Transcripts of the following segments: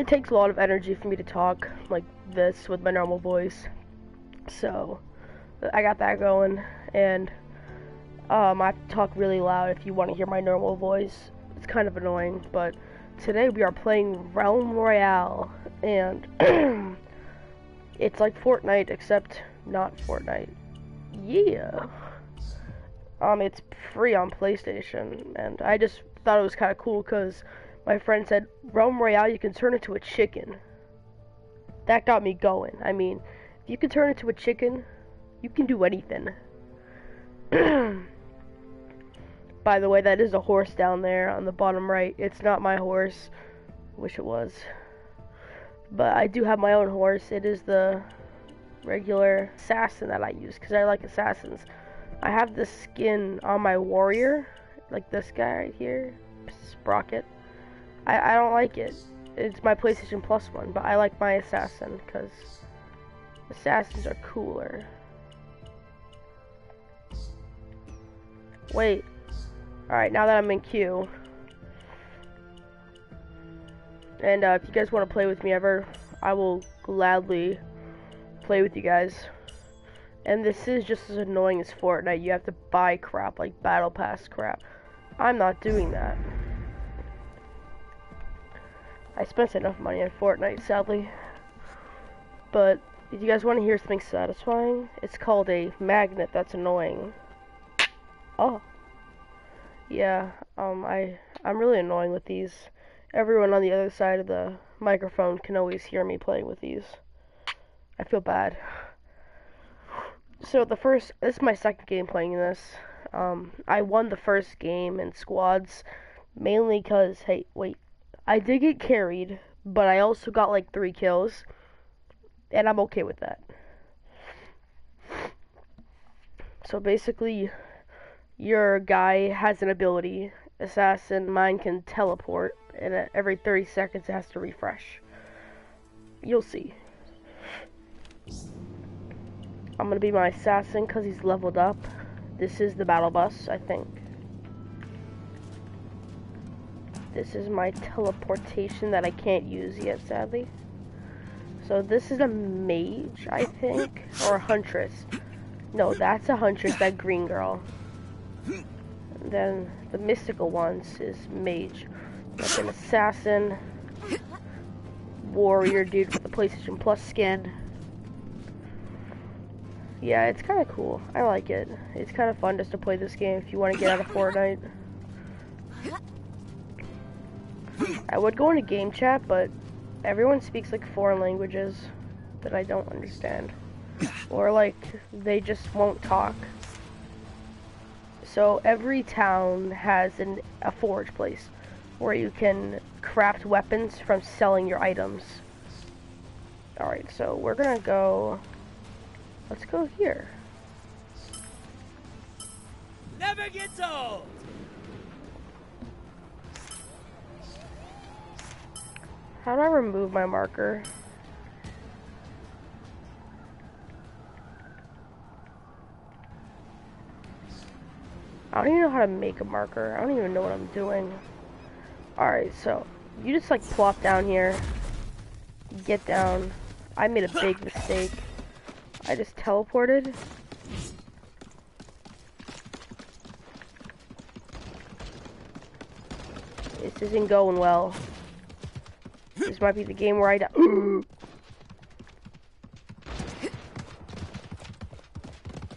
it takes a lot of energy for me to talk like this with my normal voice. So I got that going, and um, I talk really loud if you want to hear my normal voice. It's kind of annoying, but today we are playing Realm Royale, and it's like Fortnite except not Fortnite. Yeah. Um, it's free on PlayStation, and I just thought it was kind of cool because my friend said Realm Royale you can turn into a chicken. That got me going. I mean, if you can turn into a chicken, you can do anything. By the way, that is a horse down there on the bottom right. It's not my horse. Wish it was. But I do have my own horse. It is the regular assassin that I use because I like assassins. I have the skin on my warrior, like this guy right here, Sprocket. I, I don't like it. It's my PlayStation Plus one, but I like my assassin because assassins are cooler. Wait. Alright, now that I'm in queue. And uh, if you guys want to play with me ever, I will gladly play with you guys. And this is just as annoying as Fortnite. You have to buy crap, like Battle Pass crap. I'm not doing that. I spent enough money on Fortnite, sadly. But, if you guys want to hear something satisfying, it's called a magnet that's annoying. Oh. Yeah, um, I, I'm really annoying with these. Everyone on the other side of the microphone can always hear me playing with these. I feel bad. So the first, this is my second game playing this. Um, I won the first game in squads, mainly because, hey, wait, I did get carried, but I also got like three kills, and I'm okay with that. So basically, your guy has an ability, assassin, mine can teleport, and every 30 seconds it has to refresh. You'll see. I'm gonna be my assassin because he's leveled up. This is the battle bus, I think. This is my teleportation that I can't use yet, sadly. So this is a mage, I think, or a huntress. No, that's a huntress, that green girl. And then the mystical ones is mage. Like an assassin, warrior dude with the PlayStation Plus skin yeah, it's kind of cool. I like it. It's kind of fun just to play this game if you want to get out of Fortnite. I would go into game chat, but everyone speaks like foreign languages that I don't understand. Or like, they just won't talk. So every town has an, a forge place where you can craft weapons from selling your items. Alright, so we're gonna go Let's go here. Never gets old. How do I remove my marker? I don't even know how to make a marker. I don't even know what I'm doing. Alright, so you just like plop down here. Get down. I made a big mistake. I just teleported. This isn't going well. This might be the game where I die.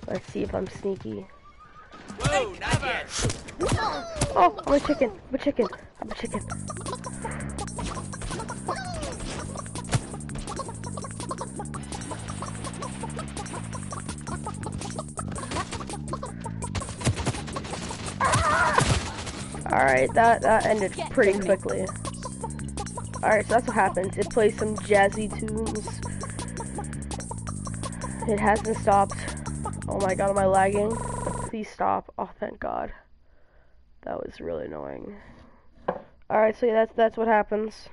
Let's see if I'm sneaky. Whoa, not yet. Oh, I'm a chicken. I'm a chicken. I'm a chicken. Ah! Alright, that, that ended pretty quickly. Alright, so that's what happens. It plays some jazzy tunes. It hasn't stopped. Oh my god, am I lagging? Please stop. Oh, thank god. That was really annoying. Alright, so yeah, that's, that's what happens.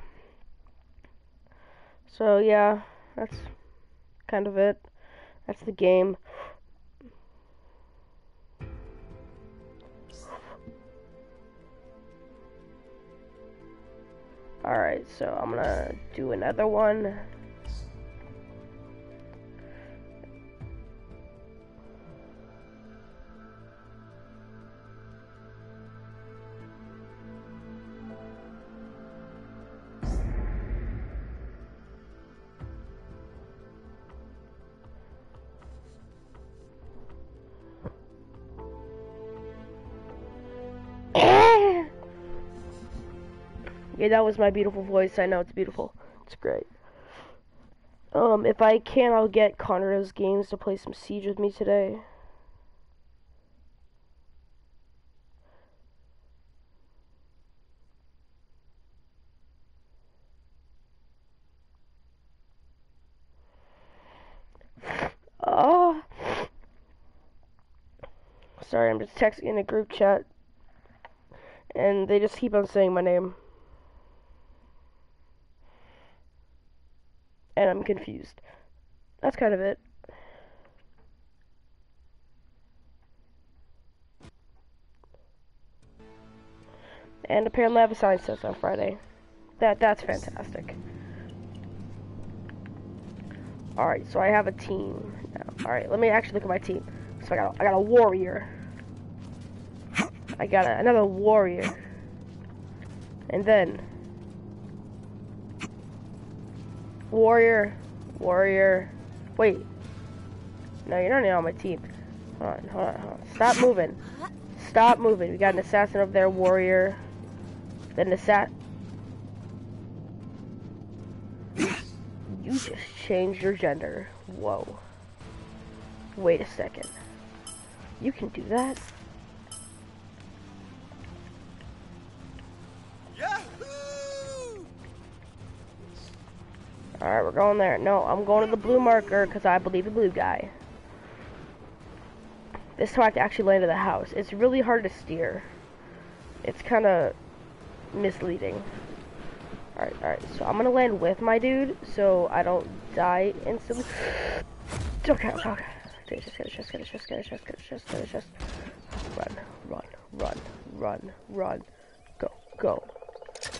So yeah, that's kind of it. That's the game. Alright, so I'm gonna do another one. Yeah, that was my beautiful voice. I know it's beautiful. It's great. Um, if I can, I'll get Connor does games to play some Siege with me today. Oh. Sorry, I'm just texting in a group chat. And they just keep on saying my name. And I'm confused. That's kind of it. And apparently I have a science test on Friday. That that's fantastic. Alright, so I have a team. Alright, let me actually look at my team. So I got a, I got a warrior. I got a, another warrior. And then Warrior. Warrior. Wait. No, you're not even on my team. Hold on, hold on, hold on. Stop moving. Stop moving. We got an assassin up there, warrior. Then the assassin. You just changed your gender. Whoa. Wait a second. You can do that? Alright, we're going there. No, I'm going to the blue marker because I believe the blue guy. This time I have to actually land in the house. It's really hard to steer. It's kind of misleading. Alright, alright. So I'm going to land with my dude so I don't die instantly. Okay, okay, okay. Just get it, just get it, just get it, just get it, just get it, just run, run, run, run, run. Go, go,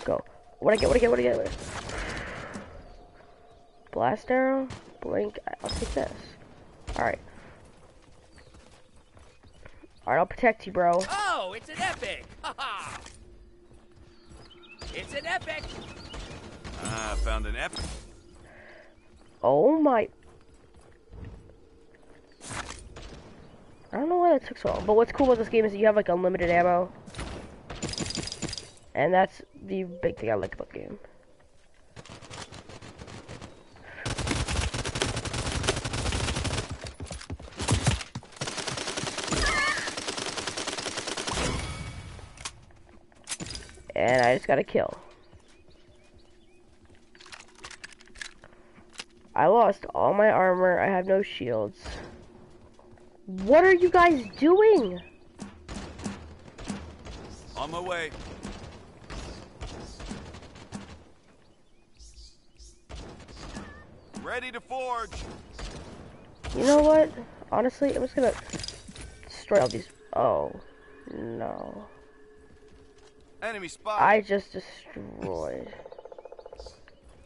go. What I get, what I get, what I get. Blast arrow? Blink? I'll take this. Alright. Alright, I'll protect you, bro. Oh, it's an epic! it's an epic! Ah, found an epic. Oh my... I don't know why that took so long, but what's cool about this game is that you have like unlimited ammo. And that's the big thing I like about the game. And I just got a kill. I lost all my armor. I have no shields. What are you guys doing? On my way. Ready to forge. You know what? Honestly, I'm just gonna destroy all these. Oh, no. Enemy spot. I just destroyed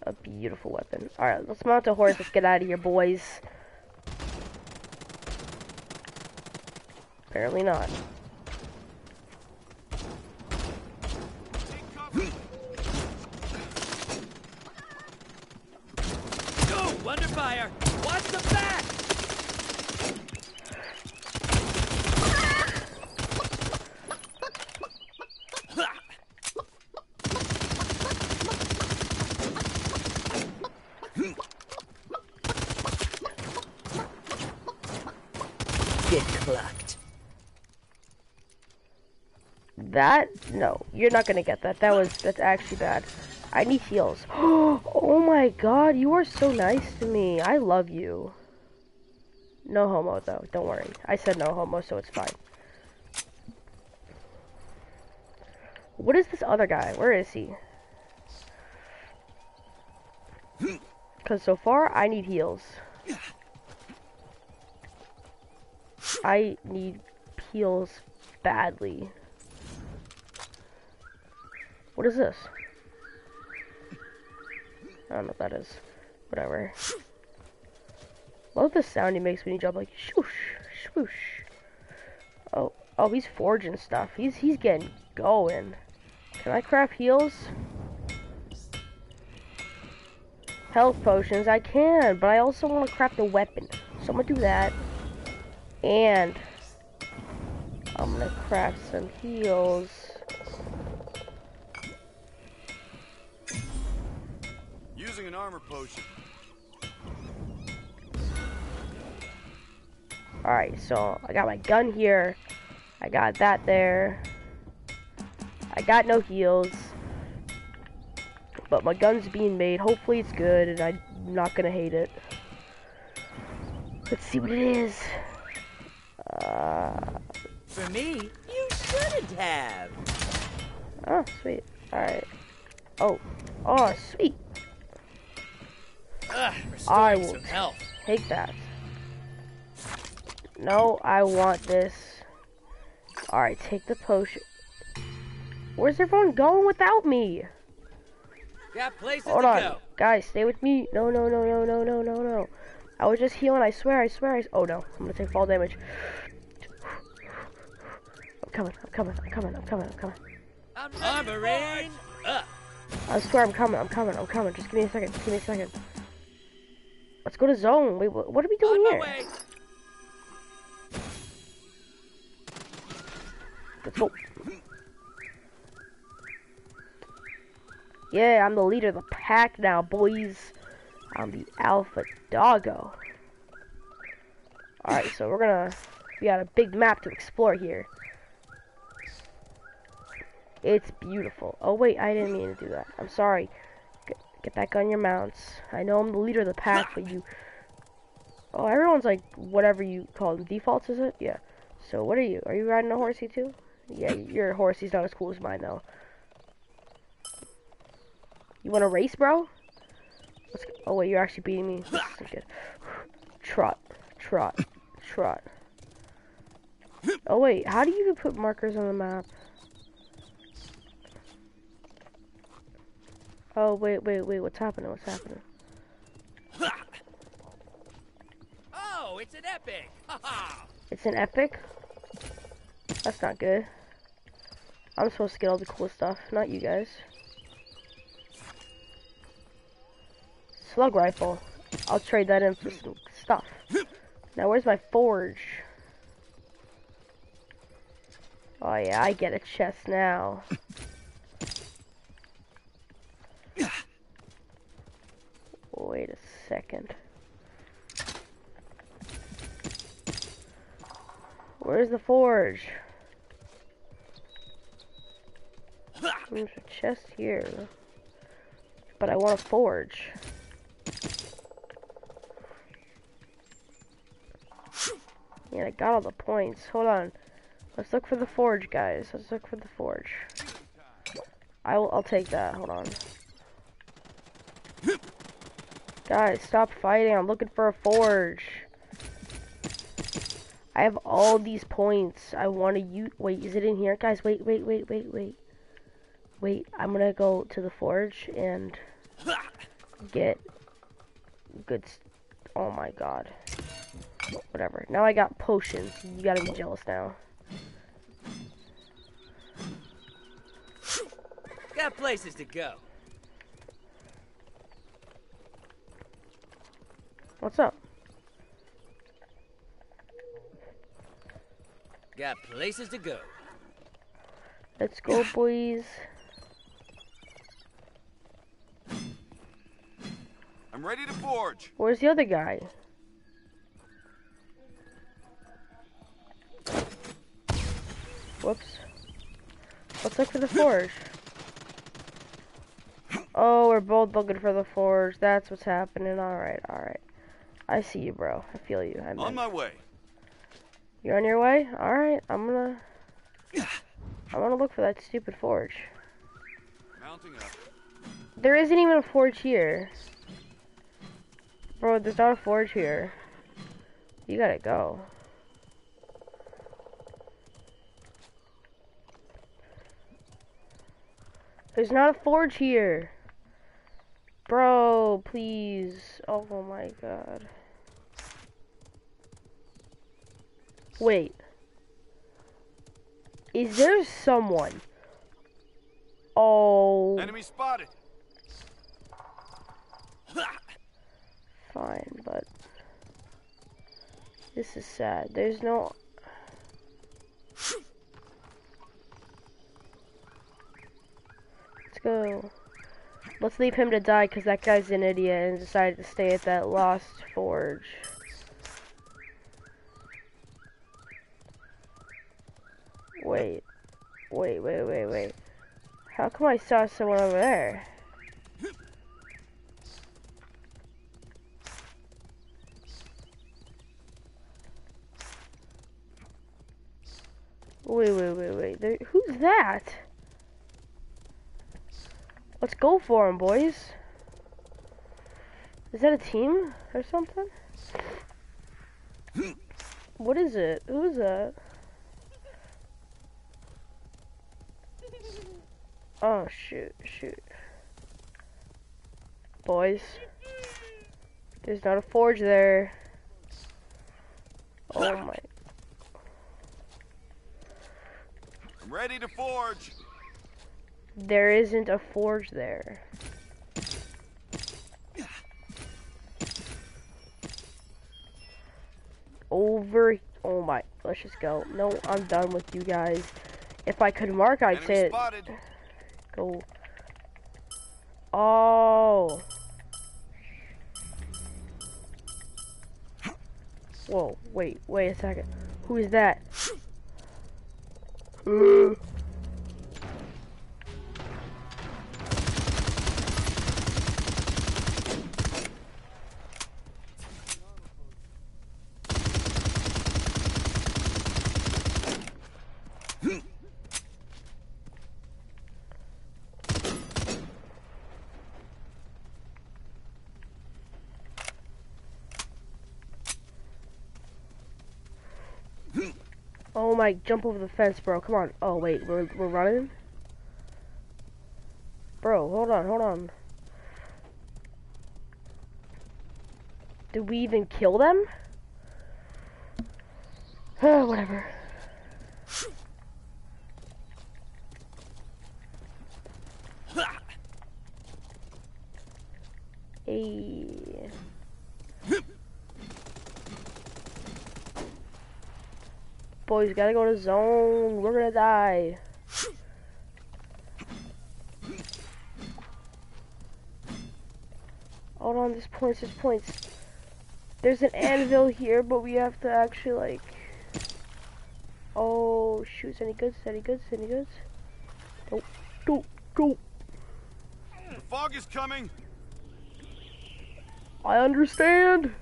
a beautiful weapon. Alright, let's mount a horse. Let's get out of here, boys. Apparently not. Go, under fire! Watch the back! Get clucked. That? No, you're not gonna get that. That was, that's actually bad. I need heals. oh my god, you are so nice to me. I love you. No homo though, don't worry. I said no homo, so it's fine. What is this other guy? Where is he? Because so far, I need heals. I need heals badly. What is this? I don't know what that is. Whatever. Love the sound he makes when he jump like swoosh, swoosh. Oh, oh, he's forging stuff. He's he's getting going. Can I craft heals? Health potions, I can, but I also want to craft a weapon. So I'm gonna do that. And I'm gonna craft some heals. Using an armor potion. Alright, so I got my gun here. I got that there. I got no heals. But my gun's being made. Hopefully it's good and I'm not gonna hate it. Let's see what it is. For me, you shouldn't have. oh, sweet. Alright. Oh. Oh, sweet. Ugh, I will. Take that. No, I want this. Alright, take the potion. Where's everyone going without me? Got places Hold to on. go. Guys, stay with me. No, no, no, no, no, no, no, no. I was just healing. I swear, I swear. I s oh, no. I'm gonna take fall damage. I'm coming. I'm coming. I'm coming. I'm coming. I'm coming. I'm armoring up. I swear I'm coming. I'm coming. I'm coming. Just give me a second. Just give me a second. Let's go to zone. Wait, what, what are we doing here? way. Let's go. Yeah, I'm the leader of the pack now, boys. I'm the alpha doggo. Alright, so we're gonna... We got a big map to explore here. It's beautiful. Oh, wait, I didn't mean to do that. I'm sorry. Get, get back on your mounts. I know I'm the leader of the pack, but you... Oh, everyone's like, whatever you call them. Defaults, is it? Yeah. So, what are you? Are you riding a horsey, too? Yeah, your horsey's not as cool as mine, though. You want to race, bro? Let's, oh wait, you're actually beating me. This isn't good. Trot, trot, trot. Oh wait, how do you even put markers on the map? Oh wait, wait, wait. What's happening? What's happening? Oh, it's an epic. It's an epic. That's not good. I'm supposed to get all the cool stuff, not you guys. Slug rifle. I'll trade that in for some stuff. Now, where's my forge? Oh yeah, I get a chest now. Wait a second. Where's the forge? There's a chest here. But I want a forge. Yeah, I got all the points. Hold on. Let's look for the forge, guys. Let's look for the forge. I will, I'll take that. Hold on. Guys, stop fighting. I'm looking for a forge. I have all these points. I want to use. Wait, is it in here, guys? Wait, wait, wait, wait, wait. Wait, I'm gonna go to the forge and get good. Oh my god. Whatever. Now I got potions. You gotta be jealous now. Got places to go. What's up? Got places to go. Let's go, boys. I'm ready to forge. Where's the other guy? Whoops. Let's look for the forge. Oh, we're both looking for the forge. That's what's happening. Alright, alright. I see you, bro. I feel you. I'm On my way. You're on your way? Alright, I'm gonna... I'm gonna look for that stupid forge. Mounting up. There isn't even a forge here. Bro, there's not a forge here. You gotta go. There's not a forge here. Bro, please. Oh my god. Wait. Is there someone? Oh, Enemy spotted. fine, but this is sad. There's no. Go. Let's leave him to die because that guy's an idiot and decided to stay at that lost forge. Wait, wait, wait, wait, wait. How come I saw someone over there? Wait, wait, wait, wait. There, who's that? Let's go for him, boys. Is that a team or something? What is it? Who is that? Oh, shoot, shoot. Boys. There's not a forge there. Oh my. I'm ready to forge. There isn't a forge there. Over. Oh my. Let's just go. No, I'm done with you guys. If I could mark, I'd Enemy say it. spotted. Go. Oh. Whoa, wait, wait a second. Who is that? Oh jump over the fence, bro. Come on. Oh wait, we're we're running. Bro, hold on, hold on. Did we even kill them? Uh, whatever. Hey. Boys, gotta go to zone. We're gonna die. Hold on, there's points, there's points. There's an anvil here, but we have to actually, like... Oh, shoot, any goods, any goods, any goods? Nope, nope, nope. The fog is coming. I understand.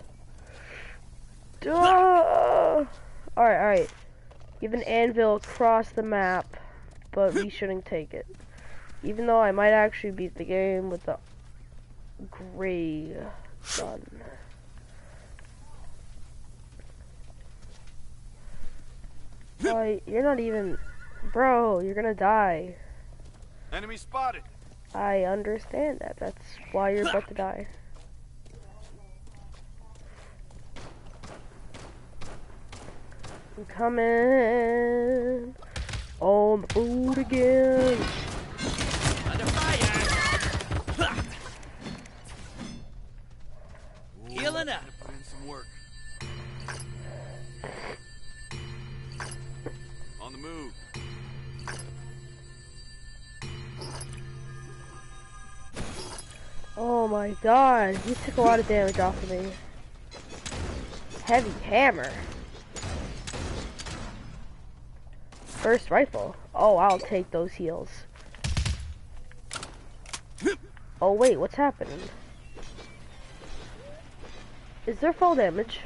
Duh. Alright, alright. You have an anvil across the map, but we shouldn't take it. Even though I might actually beat the game with the gray gun. Why, you're not even... Bro, you're gonna die. Enemy spotted. I understand that. That's why you're about to die. I'm coming on the food again. Under fire! Healing up. Put in some work. On the move. Oh my god, he took a lot of damage off of me. Heavy hammer. First rifle. Oh, I'll take those heals. Oh wait, what's happening? Is there fall damage?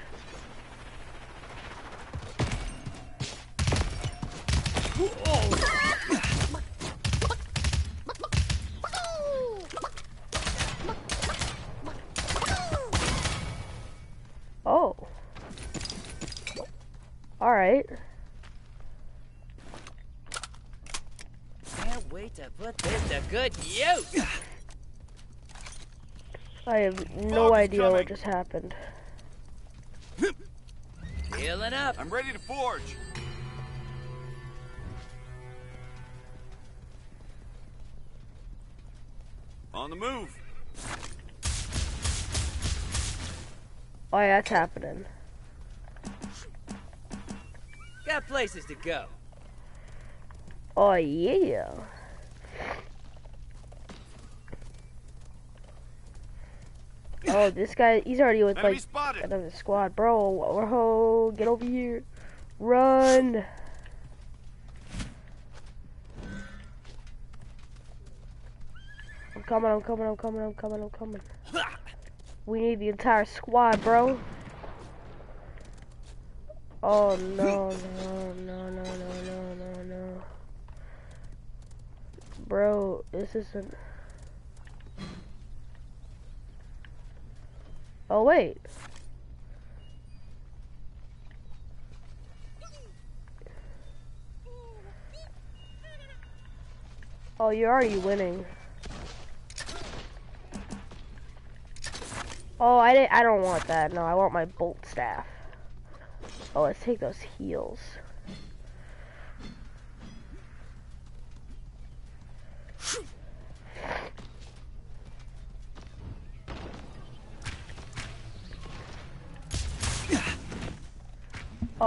Oh. Alright. Can't wait to put this to good use. I have no Fog idea what just happened. Healing up. I'm ready to forge. On the move. Oh yeah, that's happening. Got places to go. Oh yeah. Oh, this guy, he's already with Enemy like spotted. another squad. Bro, whoa, get over here. Run. I'm coming, I'm coming, I'm coming, I'm coming, I'm coming. We need the entire squad, bro. Oh no, no, no, no, no, no, no, no. Bro, this isn't. Oh wait. Oh, you're already winning. Oh, I. I don't want that. No, I want my bolt staff. Oh, let's take those heals.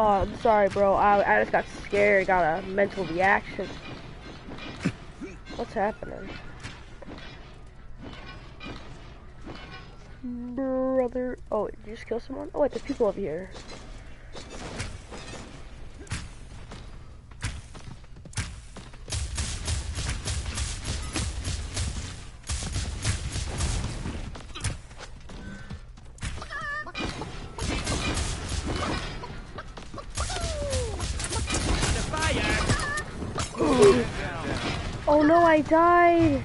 Oh, I'm sorry, bro. I, I just got scared. Got a mental reaction. What's happening? Brother. Oh, did you just kill someone? Oh, wait, there's people over here. Died.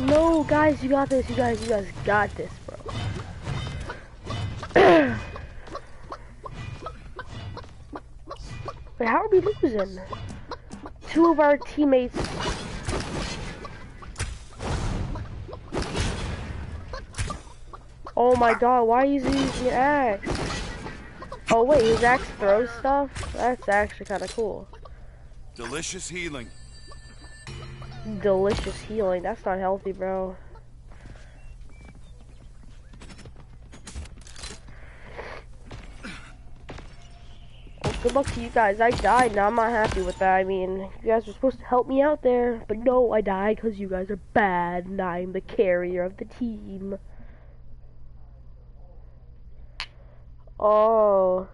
No, guys, you got this. You guys, you guys got this, bro. Wait, how are we losing? Two of our teammates. Oh my god, why is he using an axe? Oh wait, his axe throws stuff? That's actually kind of cool. Delicious healing. Delicious healing. That's not healthy, bro. Well, good luck to you guys. I died. Now I'm not happy with that. I mean, you guys were supposed to help me out there, but no, I died because you guys are bad, and I'm the carrier of the team. Oh.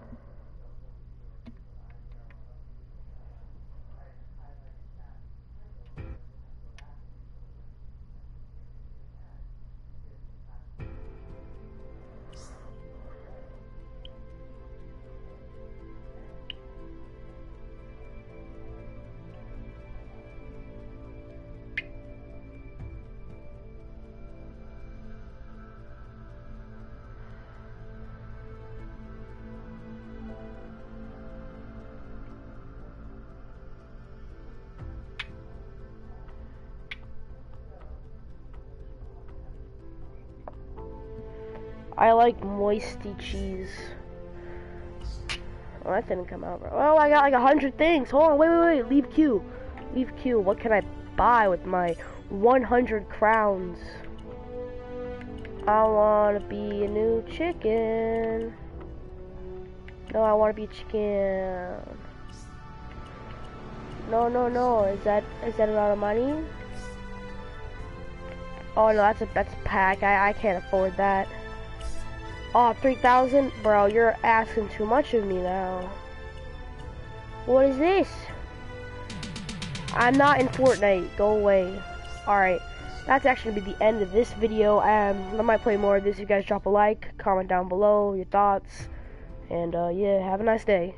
I like moisty cheese. Oh, that didn't come out, bro. Oh, I got like a hundred things. Hold on, wait, wait, wait. Leave queue. Leave queue. What can I buy with my 100 crowns? I want to be a new chicken. No, I want to be a chicken. No, no, no. Is that is that a lot of money? Oh no, that's a that's a pack. I I can't afford that. Oh, 3,000? Bro, you're asking too much of me now. What is this? I'm not in Fortnite. Go away. Alright. That's actually gonna be the end of this video. Um, I might play more of this. You guys drop a like, comment down below your thoughts. And, uh, yeah, have a nice day.